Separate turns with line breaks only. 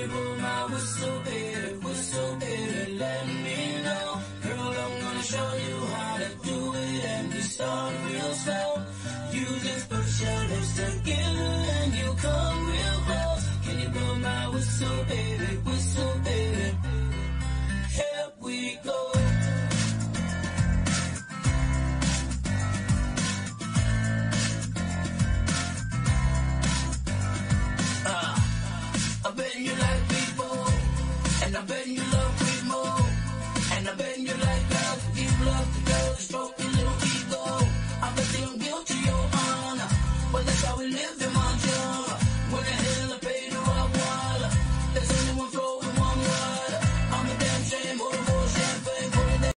you blow my whistle, baby, whistle, baby, let me know. Girl, I'm gonna show you how to do it and we start real slow. You just put your lips together and you come real close. Can you blow my whistle, baby? And I bet you love me more. And I bet you like love, give love to girls, stroke your little ego. I bet you're guilty, your honor. But that's how we live in my